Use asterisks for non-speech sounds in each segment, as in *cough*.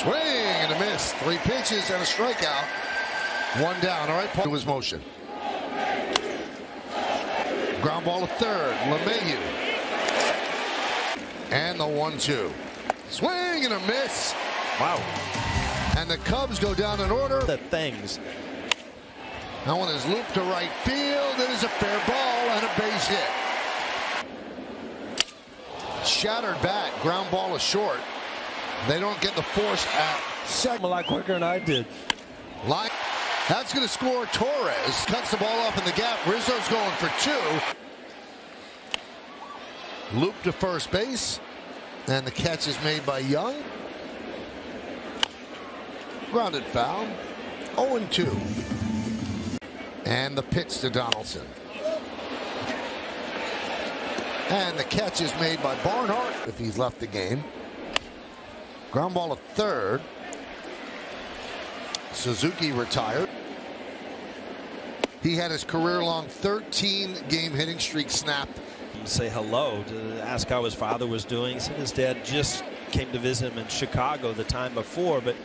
Swing and a miss. Three pitches and a strikeout. One down. All right, Paul to his motion. Ground ball to third. LeMahieu. And the one-two. Swing and a miss. Wow. And the Cubs go down in order. The things. That one is looped to right field. It is a fair ball and a base hit. Shattered bat. Ground ball is short. They don't get the force out. second. A lot quicker than I did. Line. That's going to score Torres. Cuts the ball off in the gap. Rizzo's going for two. Loop to first base. And the catch is made by Young. Grounded foul. 0 2. And the pitch to Donaldson. And the catch is made by Barnhart if he's left the game. Ground ball to third. Suzuki retired. He had his career-long 13-game hitting streak snapped. Say hello to ask how his father was doing. He said his dad just came to visit him in Chicago the time before, but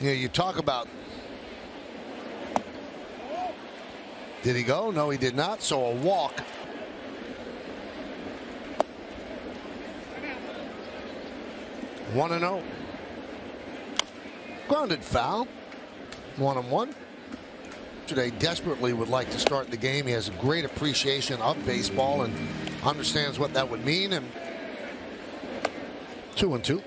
You know, you talk about. Did he go? No, he did not. So a walk. One and zero. Grounded foul. One and one. Today desperately would like to start the game. He has a great appreciation of baseball and understands what that would mean. And two and two.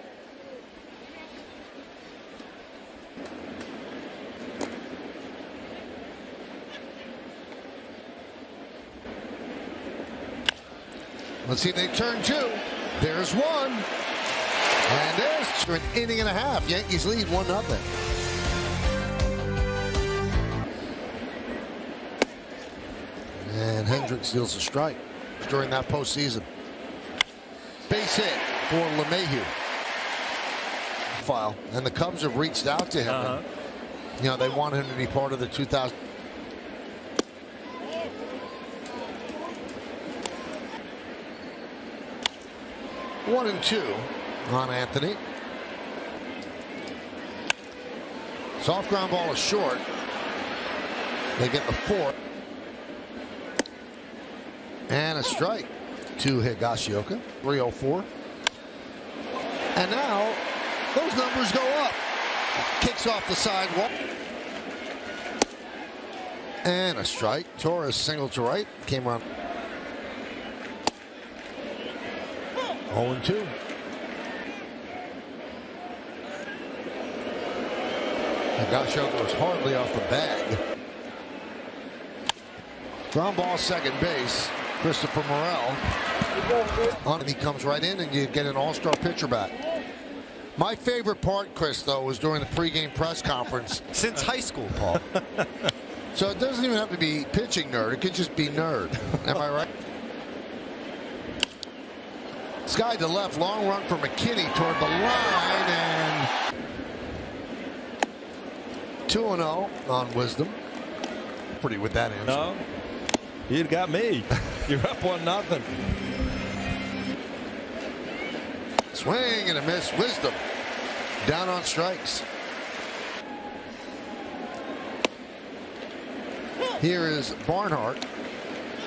Let's see, they turn two. There's one. And there's for an inning and a half. Yankees lead 1 nothing. And Hendricks deals a strike during that postseason. Base hit for LeMahieu. File. And the Cubs have reached out to him. Uh-huh. And, you know, they want him to be part of the 2000. One and two on Anthony. Soft ground ball is short. They get the four. And a strike to Higashioka. 304. And now those numbers go up. Kicks off the sidewalk. And a strike. Torres single to right. Came around. 0 2. Higashioka was hardly off the bag. Ground ball second base. Christopher Morel. On he comes right in and you get an all-star pitcher back. My favorite part, Chris, though, was during the pregame press conference. Since high school, Paul. *laughs* So it doesn't even have to be pitching nerd. It could just be nerd. Am I right? Sky to left, long run for McKinney toward the line, and 2-0 on Wisdom. Pretty with that answer. no, you'd got me. *laughs* You're up one nothing. Swing and a miss. Wisdom down on strikes. Here is Barnhart.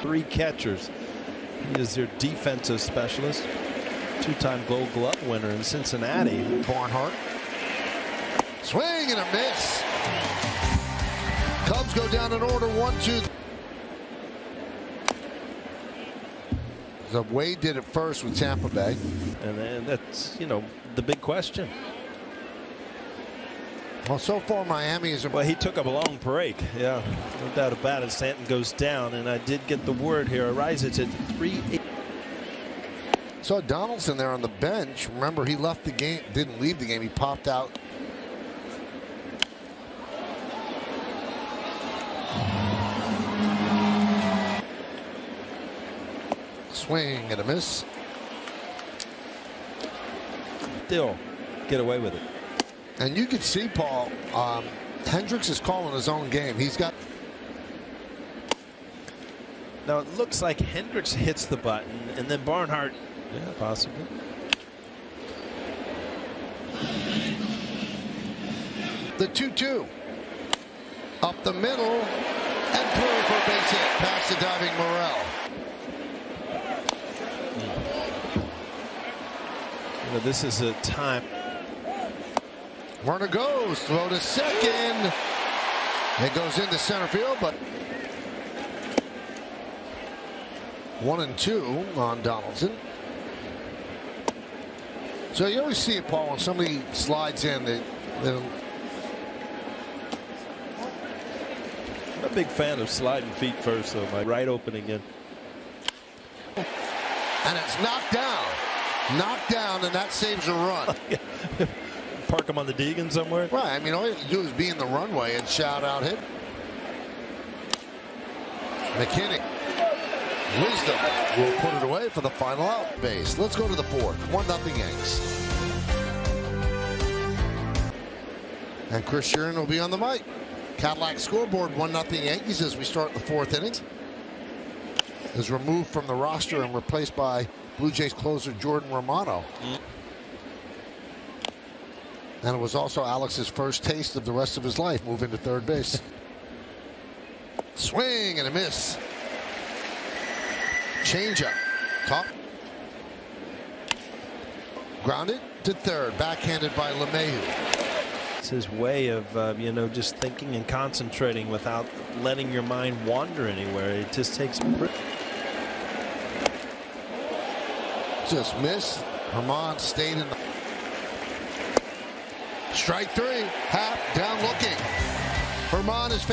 Three catchers. He is their defensive specialist. Two-time Gold Glove winner in Cincinnati. Barnhart. Swing and a miss. Cubs go down in order one, two. So Wade did it first with Tampa Bay. And then that's, you know, the big question. Well, so far Miami is. Well, he took a long break. Yeah, no doubt about it. Stanton goes down, and I did get the word here. Arises at three. Eight. Saw Donaldson there on the bench. Remember, he left the game, didn't leave the game. He popped out. Swing and a miss. Still get away with it. And you could see, Paul, um, Hendricks is calling his own game. He's got Now it looks like Hendricks hits the button, and then Barnhart Yeah, possibly. The 2-2. Up the middle and through for a base hit. Past the diving Morel. You know, this is a time. Hoerner goes. Throw to second. It goes into center field, but one and two on Donaldson. So you always see it, Paul, when somebody slides in, they, they I'm a big fan of sliding feet first, though. My right opening in. and it's knocked down. Knocked down, and that saves a run. *laughs* Park him on the Deegan somewhere. right. I mean, all you have to do is be in the runway and shout out hit. McKinney. Wisdom will put it away for the final out base. Let's go to the fourth. One nothing Yanks. And Chris Shearn will be on the mic. Cadillac scoreboard one nothing Yankees as we start the fourth inning. Is removed from the roster and replaced by Blue Jays closer Jordan Romano. And it was also Alex's first taste of the rest of his life moving to third base. *laughs* Swing and a miss. Changeup. Top. Grounded to third. Backhanded by LeMahieu. It's his way of, uh, you know, just thinking and concentrating without letting your mind wander anywhere. It just takes. Just missed. Herman stayed in the. Strike three. Happ down looking. Herman is.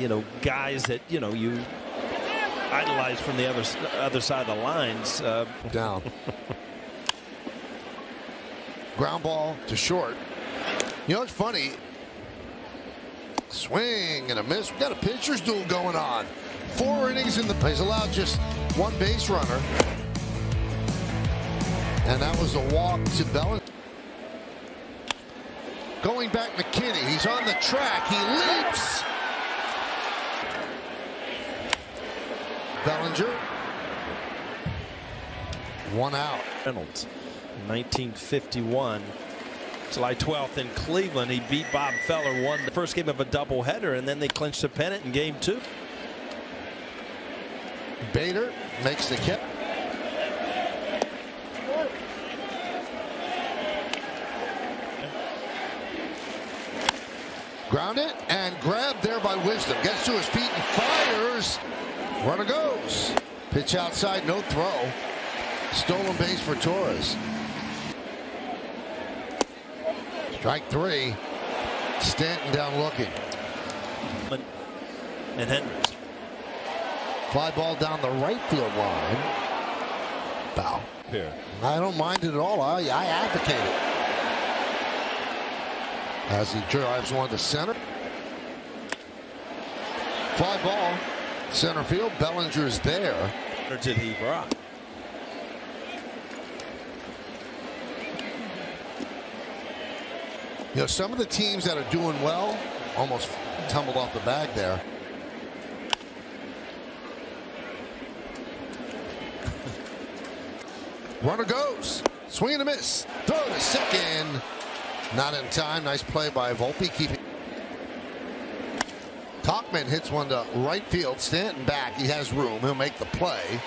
You know, guys that you know you idolize from the other other side of the lines. Uh, down. Ground ball to short. You know it's funny? Swing and a miss. We got a pitcher's duel going on. Four innings in the place allowed just one base runner. And that was a walk to Bell. Going back McKinney. He's on the track. He leaps. Bellinger. One out. Reynolds, 1951. July 12th in Cleveland, he beat Bob Feller, won the first game of a doubleheader, and then they clinched the pennant in game two. Bader makes the catch. Grounded and grabbed there by Wisdom. Gets to his feet and fires. Runner goes. Pitch outside, no throw. Stolen base for Torres. Strike three. Stanton down looking. And Hendricks. Fly ball down the right field line. Foul. Here. I don't mind it at all. I, I advocate it. As he drives one to center. Fly ball. Center field. Bellinger's there. Or did he rock? You know, some of the teams that are doing well almost tumbled off the bag there. *laughs* Runner goes. Swing and a miss. Throw to second. Not in time. Nice play by Volpe keeping. Tauchman hits one to right field. Stanton back. He has room. He'll make the play.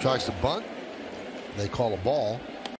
Tries to bunt. They call a ball.